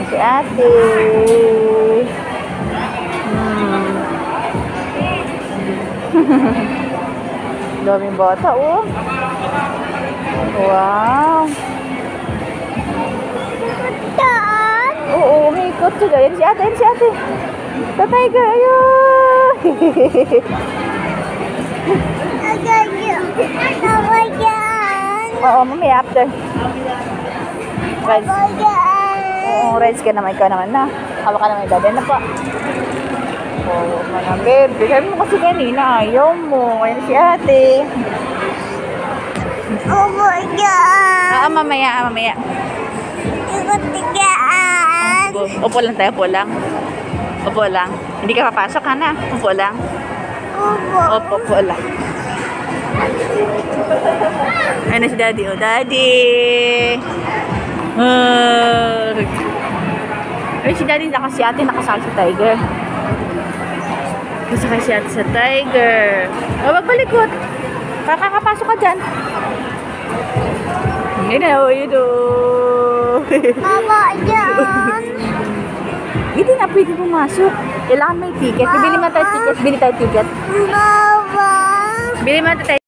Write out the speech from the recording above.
Ayan si ate. Hmm. Daming bata, oh. Wow. Daan. Oo, umikot siya. Ayan si ate, ayan si ate. The tiger, ayun. Agayo. Agayan. Oo, mamaya after. Rides. Agayan. Oo, rides ka naman. Ikaw naman na. Hawak ka naman yung daddy. Ano pa? Oo, mga baby. Sabi mo kasi kanina, ayaw mo. Ayan si ate. Agayan. Ah, mamaya, ah, mamaya. Agayan. Upo, upo lang tayo, upo lang. Upo lang. Hindi ka papasok, ha na? Upo lang. Upo. Opo, upo lang. Na si daddy, oh. Daddy! Ay, si daddy naka si ate nakasakay sa tiger. Nakasakay si ate sa tiger. Oh, magbalikot. Kakakapasok ka dyan. Yun na, oh, yun oh. Agayan. Hindi nga pwede pumasok. Kailangan may ticket. Bili mo tayo ticket. Bili tayo ticket. Baba. Bili mo tayo